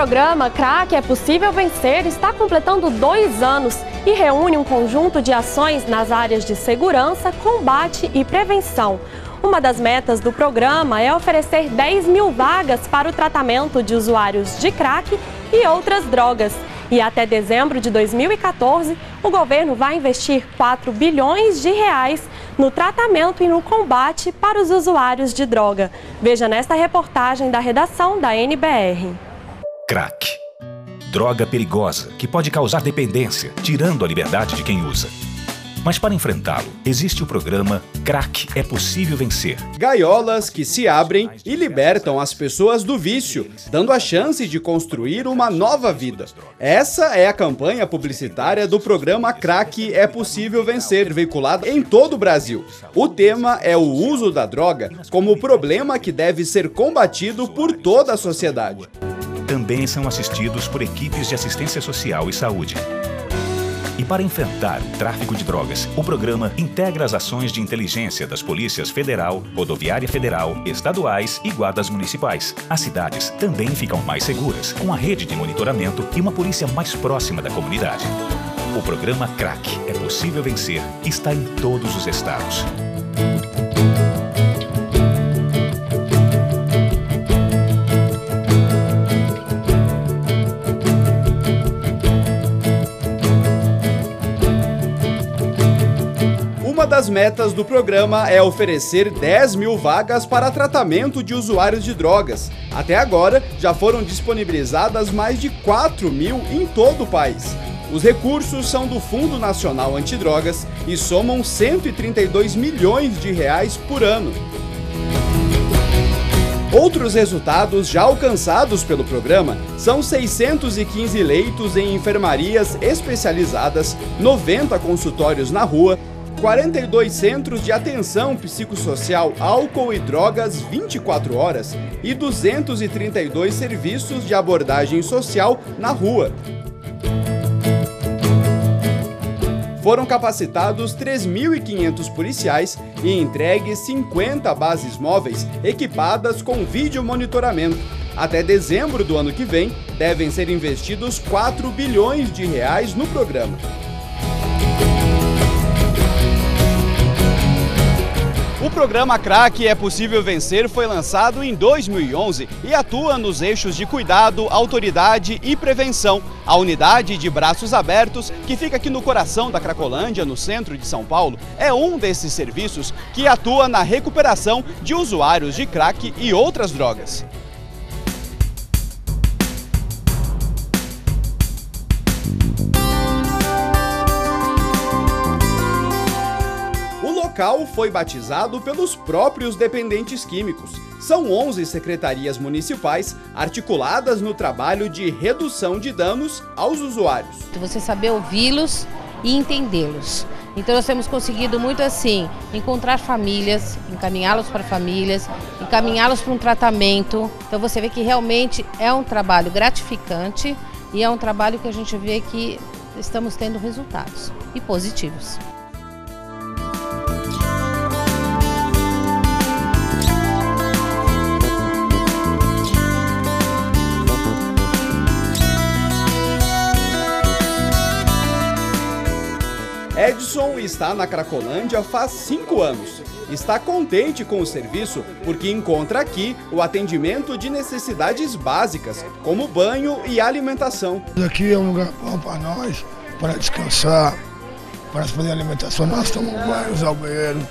programa Crack é Possível Vencer está completando dois anos e reúne um conjunto de ações nas áreas de segurança, combate e prevenção. Uma das metas do programa é oferecer 10 mil vagas para o tratamento de usuários de crack e outras drogas. E até dezembro de 2014, o governo vai investir 4 bilhões de reais no tratamento e no combate para os usuários de droga. Veja nesta reportagem da redação da NBR. Crack. Droga perigosa que pode causar dependência, tirando a liberdade de quem usa. Mas para enfrentá-lo, existe o programa Crack é Possível Vencer. Gaiolas que se abrem e libertam as pessoas do vício, dando a chance de construir uma nova vida. Essa é a campanha publicitária do programa Crack é Possível Vencer, veiculado em todo o Brasil. O tema é o uso da droga como problema que deve ser combatido por toda a sociedade. Também são assistidos por equipes de assistência social e saúde. E para enfrentar o tráfico de drogas, o programa integra as ações de inteligência das polícias federal, rodoviária federal, estaduais e guardas municipais. As cidades também ficam mais seguras, com a rede de monitoramento e uma polícia mais próxima da comunidade. O programa CRAC é possível vencer está em todos os estados. Das metas do programa é oferecer 10 mil vagas para tratamento de usuários de drogas. Até agora, já foram disponibilizadas mais de 4 mil em todo o país. Os recursos são do Fundo Nacional Antidrogas e somam 132 milhões de reais por ano. Outros resultados já alcançados pelo programa são 615 leitos em enfermarias especializadas, 90 consultórios na rua, 42 centros de atenção psicossocial, álcool e drogas 24 horas e 232 serviços de abordagem social na rua. Foram capacitados 3.500 policiais e entregues 50 bases móveis equipadas com vídeo monitoramento. Até dezembro do ano que vem, devem ser investidos 4 bilhões de reais no programa. O programa Crack é Possível Vencer foi lançado em 2011 e atua nos eixos de cuidado, autoridade e prevenção. A unidade de braços abertos, que fica aqui no coração da Cracolândia, no centro de São Paulo, é um desses serviços que atua na recuperação de usuários de crack e outras drogas. Local foi batizado pelos próprios dependentes químicos. São 11 secretarias municipais articuladas no trabalho de redução de danos aos usuários. Você saber ouvi-los e entendê-los. Então nós temos conseguido muito assim, encontrar famílias, encaminhá-los para famílias, encaminhá-los para um tratamento. Então você vê que realmente é um trabalho gratificante e é um trabalho que a gente vê que estamos tendo resultados e positivos. Edson está na Cracolândia faz cinco anos. Está contente com o serviço porque encontra aqui o atendimento de necessidades básicas, como banho e alimentação. Aqui é um lugar bom para nós, para descansar, para fazer alimentação. Nós tomamos banho, usar o banheiro,